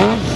Huh?